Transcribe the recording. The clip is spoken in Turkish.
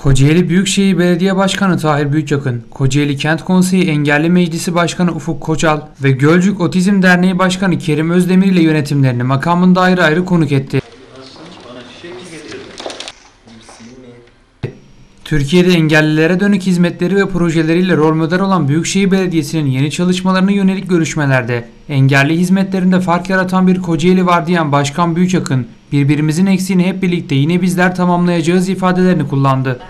Kocaeli Büyükşehir Belediye Başkanı Tahir Büyükakın, Kocaeli Kent Konseyi Engelli Meclisi Başkanı Ufuk Koçal ve Gölcük Otizm Derneği Başkanı Kerim Özdemir ile yönetimlerini makamında ayrı ayrı konuk etti. Türkiye'de engellilere dönük hizmetleri ve projeleriyle rol model olan Büyükşehir Belediyesi'nin yeni çalışmalarına yönelik görüşmelerde engelli hizmetlerinde fark yaratan bir Kocaeli var diyen Başkan Büyükakın, birbirimizin eksiğini hep birlikte yine bizler tamamlayacağız ifadelerini kullandı.